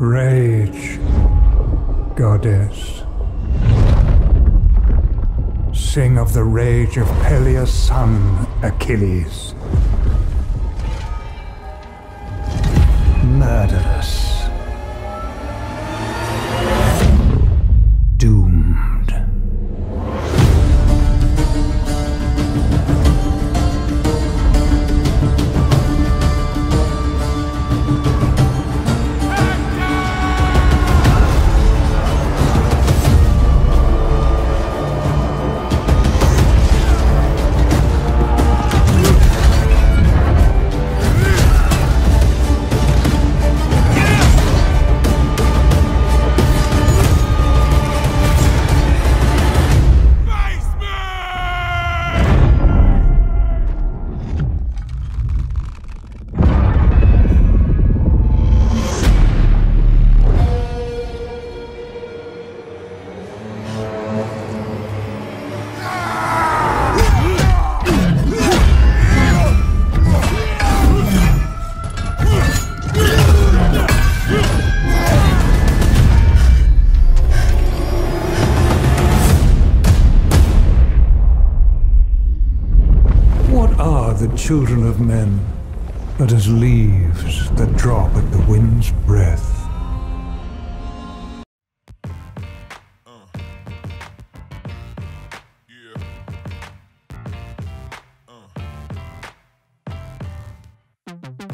Rage, goddess. Sing of the rage of Peleus' son, Achilles. Murderous. are the children of men, but as leaves that drop at the wind's breath. Uh. Uh.